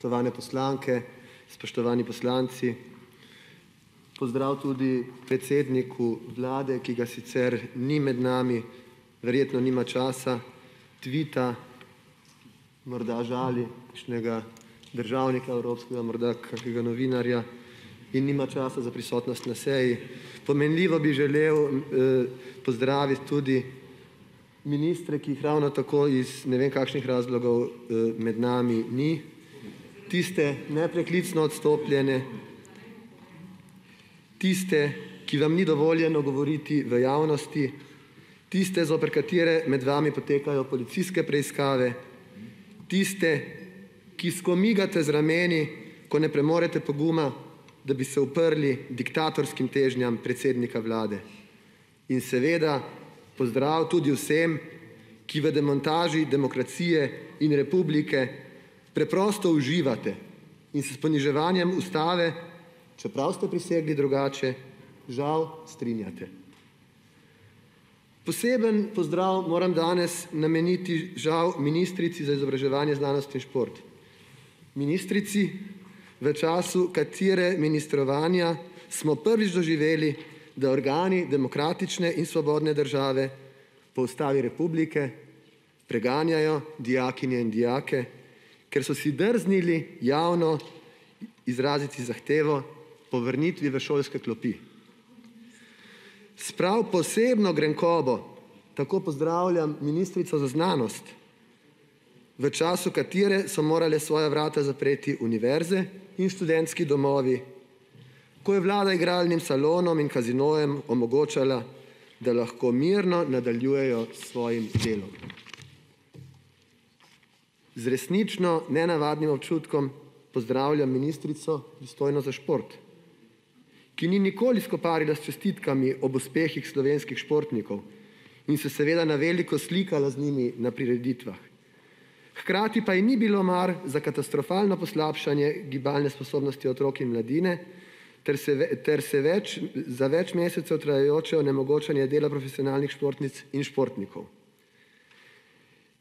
Spoštovane poslanke, spoštovani poslanci! Pozdrav tudi predsedniku vlade, ki ga sicer ni med nami, verjetno nima časa, tvita, morda žali kakšnega državnika evropskega, morda kakega novinarja in nima časa za prisotnost na seji. Pomenljivo bi želel pozdraviti tudi ministre, ki jih ravno tako iz ne vem kakšnih razlogov med nami ni, tiste nepreklicno odstopljene, tiste, ki vam ni dovoljeno govoriti v javnosti, tiste, zoper katere med vami potekajo policijske preiskave, tiste, ki skomigate z rameni, ko ne premorete poguma, da bi se uprli diktatorskim težnjam predsednika vlade. In seveda pozdrav tudi vsem, ki v demontaži demokracije in republike preprosto uživate in se s poniževanjem ustave, čeprav ste prisegli drugače, žal strinjate. Poseben pozdrav moram danes nameniti žal ministrici za izobraževanje, znanost in šport. Ministrici, v času katere ministrovanja smo prvič doživeli, da organi demokratične in svobodne države po Ustavi republike preganjajo dijakinje in dijake, ker so si drznili javno izraziti zahtevo po vrnitvi v šolske klopi. S prav posebno grenkobo tako pozdravljam ministrico za znanost, v času katere so morale svoja vrata zapreti univerze in študentski domovi, ko je vlada igralnim salonom in kazinojem omogočala, da lahko mirno nadaljujejo s svojim delom. Z resnično nenavadnim občutkom pozdravljam ministrico, pristojno za šport, ki ni nikoli skoparila s čestitkami ob uspehih slovenskih športnikov in se seveda na veliko slikala z njimi na prireditvah. Hkrati pa ji ni bilo mar za katastrofalno poslabšanje gibalne sposobnosti otrok in mladine ter se ter se več za več mesecev trajajoče onemogočanje dela profesionalnih športnic in športnikov.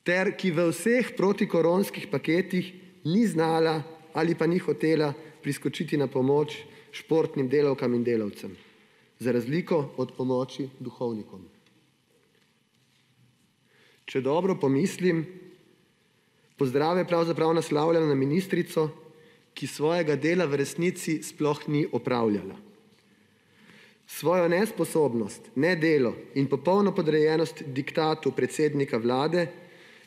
Ter ki v vseh protikoronskih paketih ni znala ali pa ni hotela priskočiti na pomoč športnim delavkam in delavcem, za razliko od pomoči duhovnikom. Če dobro pomislim, pozdrave pravzaprav naslavljam na ministrico, ki svojega dela v resnici sploh ni opravljala. Svojo nesposobnost, nedelo in popolno podrejenost diktatu predsednika vlade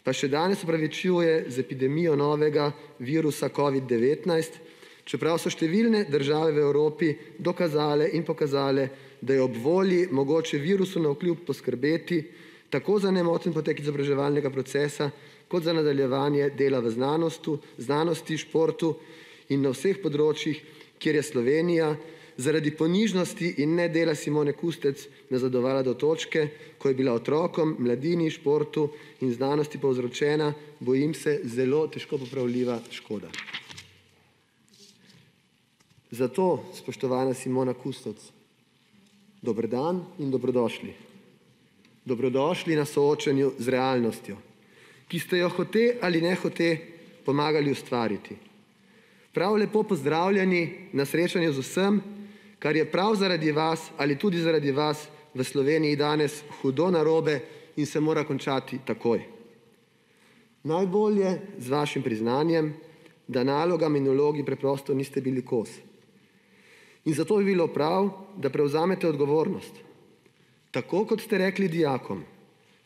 pa še danes opravičuje z epidemijo novega virusa covid-devetnajst, čeprav so številne države v Evropi dokazale in pokazale, da je ob volji mogoče virusu navkljub poskrbeti tako za nemoten potek izobraževalnega procesa kot za nadaljevanje dela v znanosti, športu in na vseh področjih, kjer je Slovenija zaradi ponižnosti in nedela Simone Kustec nazadovala do točke, ko je bila otrokom, mladini, športu in znanosti povzročena, bojim se, zelo težko popravljiva škoda. Zato, spoštovana Simona Kustec, dober dan in dobrodošli. Dobrodošli na soočenju z realnostjo, ki ste jo hote ali nehote pomagali ustvariti. Prav lepo pozdravljeni na srečanju z vsem, kar je prav zaradi vas ali tudi zaradi vas v Sloveniji danes hudo narobe in se mora končati takoj. Najbolje z vašim priznanjem, da nalogam in vlogi preprosto niste bili kos. In zato bi bilo prav, da prevzamete odgovornost, tako kot ste rekli dijakom,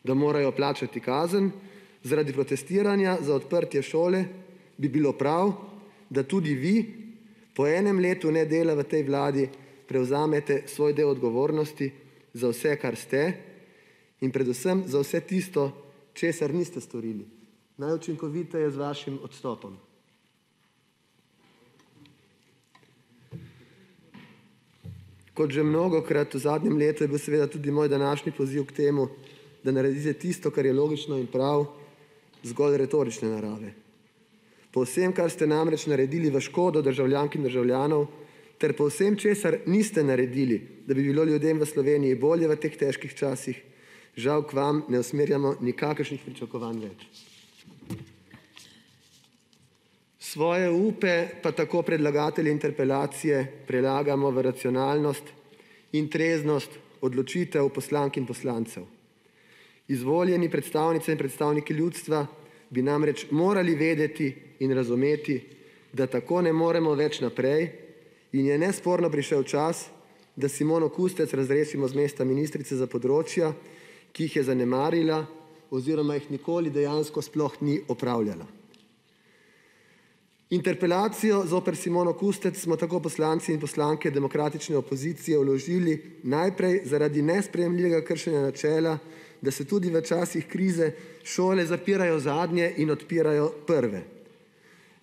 da morajo plačati kazen zaradi protestiranja za odprtje šole, bi bilo prav, da tudi vi po enem letu nedela v tej vladi prevzamete svoj del odgovornosti za vse, kar ste, in predvsem za vse tisto, česar niste storili. Najučinkoviteje z vašim odstopom. Kot že mnogokrat v zadnjem letu je bil seveda tudi moj današnji poziv k temu, da naredite tisto, kar je logično in prav, zgolj retorične narave. Po vsem, kar ste namreč naredili v škodo državljank in državljanov, ter po vsem, česar niste naredili, da bi bilo ljudem v Sloveniji bolje v teh težkih časih, žal k vam ne usmerjamo nikakršnih pričakovanj več. Svoje upe pa tako predlagatelji interpelacije prelagamo v racionalnost in treznost odločitev poslank in poslancev. Izvoljeni predstavnice in predstavniki ljudstva bi namreč morali vedeti in razumeti, da tako ne moremo več naprej in je nesporno prišel čas, da Simono Kustec razrešimo z mesta ministrice za področja, ki jih je zanemarila oziroma jih nikoli dejansko sploh ni opravljala. Interpelacijo zoper Simono Kustec smo tako poslanci in poslanke demokratične opozicije vložili najprej zaradi nesprejemljivega kršenja načela, da se tudi v časih krize šole zapirajo zadnje in odpirajo prve.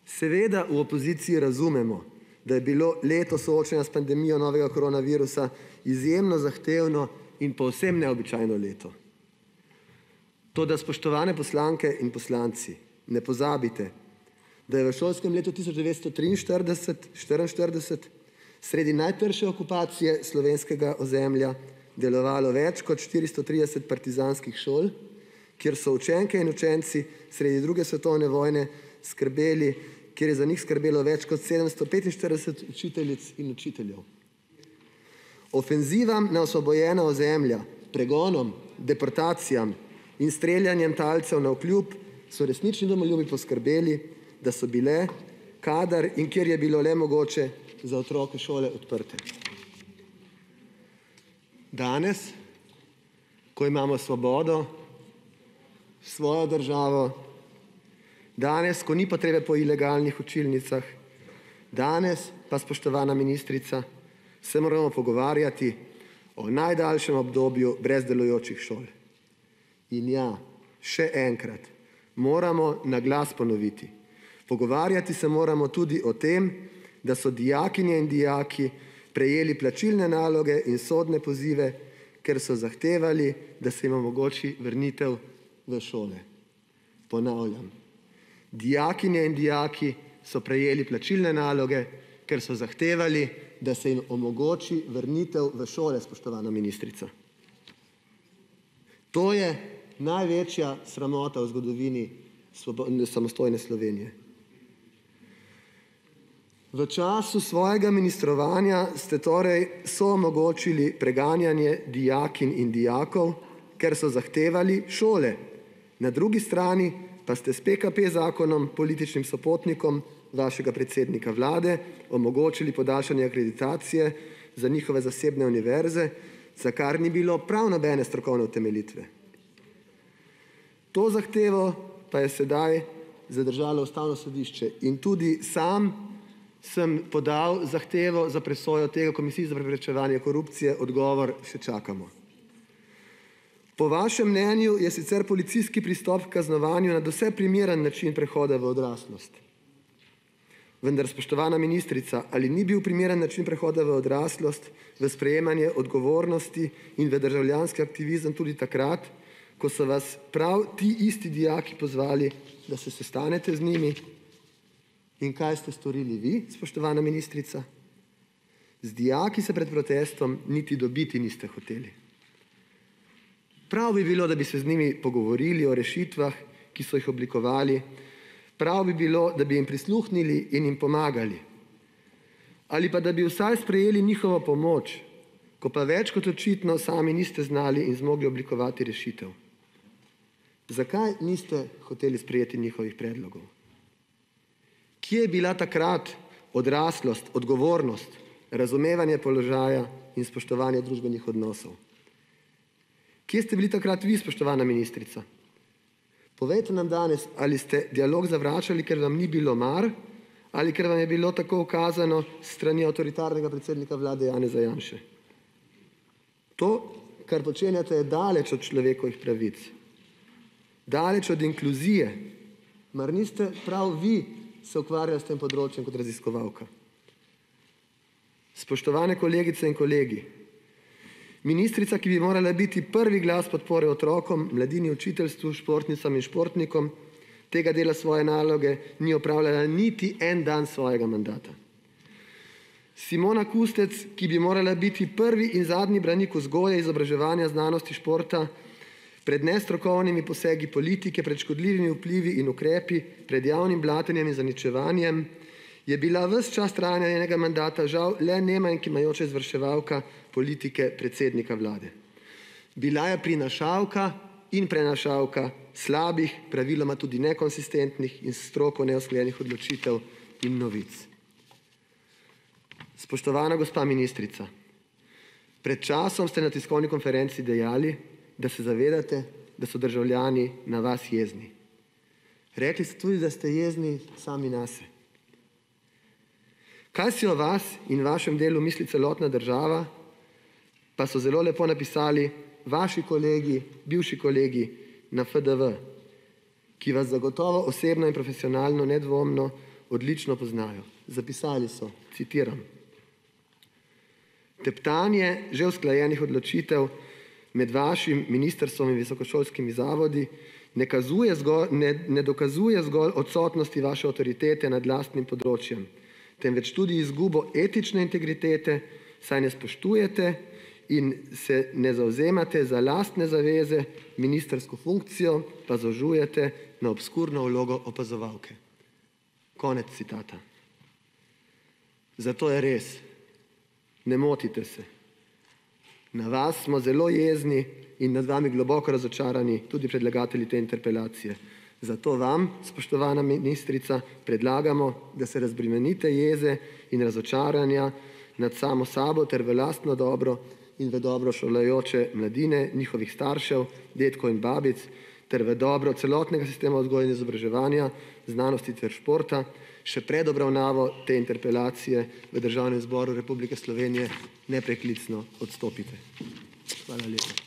Seveda v opoziciji razumemo, da je bilo leto soočenja s pandemijo novega koronavirusa izjemno zahtevno in povsem neobičajno leto. Toda, spoštovane poslanke in poslanci, ne pozabite, da je v šolskem letu tisoč devetsto triinštirideset štiriinštirideset sredi najtrše okupacije slovenskega ozemlja delovalo več kot štiristo trideset partizanskih šol, kjer so učenke in učenci sredi druge svetovne vojne skrbeli, kjer je za njih skrbelo več kot sedemsto petinštirideset učiteljic in učiteljev. Ofenzivam na osvobojena ozemlja, pregonom, deportacijam in streljanjem talcev navkljub so resnični domoljubi poskrbeli, da so bile, kadar in kjer je bilo le mogoče, za otroke šole odprte. Danes, ko imamo svobodo, svojo državo, danes, ko ni potrebe po ilegalnih učilnicah, danes pa, spoštovana ministrica, se moramo pogovarjati o najdaljšem obdobju brez delujočih šol. In ja, še enkrat moramo na glas ponoviti, pogovarjati se moramo tudi o tem, da so dijakinje in dijaki prejeli plačilne naloge in sodne pozive, ker so zahtevali, da se jim omogoči vrnitev v šole. Ponavljam, dijakinje in dijaki so prejeli plačilne naloge, ker so zahtevali, da se jim omogoči vrnitev v šole, spoštovana ministrica. To je največja sramota v zgodovini samostojne Slovenije. V času svojega ministrovanja ste torej soomogočili preganjanje dijakinj in dijakov, ker so zahtevali šole, na drugi strani pa ste s PKP zakonom političnim sopotnikom vašega predsednika vlade omogočili podaljšanje akreditacije za njihove zasebne univerze, za kar ni bilo prav nobene strokovne utemeljitve. To zahtevo pa je sedaj zadržalo Ustavno sodišče in tudi sam sem podal zahtevo za presojo tega Komisiji za preprečevanje korupcije, odgovor še čakamo. Po vašem mnenju je sicer policijski pristop h kaznovanju nadvse primeren način prehoda v odraslost. Vendar, spoštovana ministrica, ali ni bil primeren način prehoda v odraslost v sprejemanje odgovornosti in v državljanski aktivizem tudi takrat, ko so vas prav ti isti dijaki pozvali, da se sestanete z njimi? In kaj ste storili vi, spoštovana ministrica? Z dijaki se pred protestom niti dobiti niste hoteli. Prav bi bilo, da bi se z njimi pogovorili o rešitvah, ki so jih oblikovali, prav bi bilo, da bi jim prisluhnili in jim pomagali. Ali pa da bi vsaj sprejeli njihovo pomoč, ko pa več kot očitno sami niste znali in zmogli oblikovati rešitev. Zakaj niste hoteli sprejeti njihovih predlogov? Kje je bila takrat odraslost, odgovornost, razumevanje položaja in spoštovanje družbenih odnosov? Kje ste bili takrat vi, spoštovana ministrica? Povejte nam danes, ali ste dialog zavračali, ker vam ni bilo mar, ali ker vam je bilo tako ukazano s strani avtoritarnega predsednika vlade Janeza Janše. To, kar počenjate, je daleč od človekovih pravic, daleč od inkluzije. Mar niste prav vi se ukvarjali s tem področjem kot raziskovalka? Spoštovane kolegice in kolegi, ministrica, ki bi morala biti prvi glas podpore otrokom, mladini, učiteljstvu, športnicam in športnikom, tega dela svoje naloge ni opravljala niti en dan svojega mandata. Simona Kustec, ki bi morala biti prvi in zadnji branik vzgoje, izobraževanja, znanosti, športa, pred nestrokovnimi posegi politike, pred škodljivimi vplivi in ukrepi, pred javnim blatenjem in zaničevanjem je bila ves čas trajanja njenega mandata žal le nema in kimajoča izvrševalka politike predsednika Vlade. Bila je prinašalka in prenašalka slabih, praviloma tudi nekonsistentnih in s stroko neusklajenih odločitev in novic. Spoštovana gospa ministrica, pred časom ste na tiskovni konferenci dejali, da se zavedate, da so državljani na vas jezni. Rekli ste tudi, da ste jezni sami nase. Kaj si o vas in vašem delu misli celotna država, pa so zelo lepo napisali vaši kolegi, bivši kolegi na FDV, ki vas zagotovo osebno in profesionalno nedvomno odlično poznajo. Zapisali so, citiram: »Teptanje že usklajenih odločitev med vašim ministrstvom in visokošolskimi zavodi ne kazuje ne ne dokazuje zgolj odsotnosti vaše avtoritete nad lastnim področjem, temveč tudi izgubo etične integritete, saj ne spoštujete in se ne zavzemate za lastne zaveze, ministrsko funkcijo pa zožujete na obskurno vlogo opazovalke.« Konec citata. Zato je res, ne motite se, na vas smo zelo jezni in nad vami globoko razočarani tudi predlagatelji te interpelacije. Zato vam, spoštovana ministrica, predlagamo, da se razbremenite jeze in razočaranja nad samo sabo ter v lastno dobro in v dobro šolajoče mladine, njihovih staršev, dedkov in babic ter v dobro celotnega sistema vzgoje in izobraževanja, znanosti ter športa še pred obravnavo te interpelacije v Državnem zboru Republike Slovenije nepreklicno odstopite. Hvala lepa.